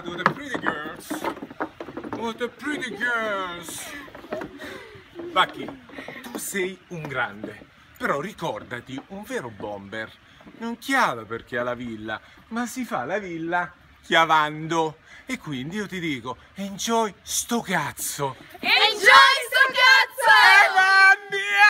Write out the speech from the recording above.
out with the pretty girls. With the pretty girls. Bucky, tu sei un grande, però ricordati, un vero bomber non chiava perché ha la villa, ma si fa la villa chiavando. E quindi io ti dico, enjoy sto cazzo! Enjoy